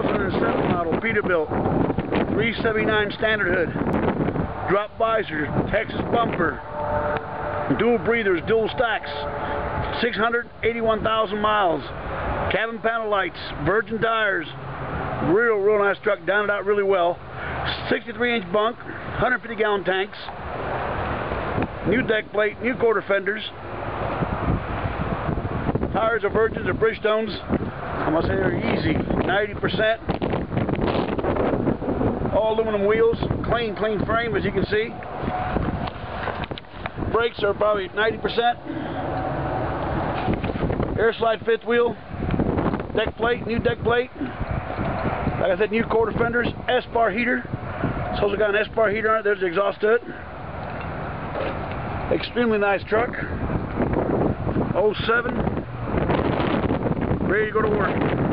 2007 model, Peterbilt, 379 standard hood, drop visor, Texas bumper, dual breathers, dual stacks, 681,000 miles, cabin panel lights, virgin tires, real, real nice truck, down it out really well, 63 inch bunk, 150 gallon tanks, new deck plate, new quarter fenders, tires are virgins or Bridgestones, going to say they're easy, 90%, all aluminum wheels, clean, clean frame as you can see, brakes are probably 90%, air slide fifth wheel, deck plate, new deck plate, like I said, new quarter fenders, Espar heater, so it's got an Espar heater on it, there's the exhaust to it, extremely nice truck, 07, to go to work.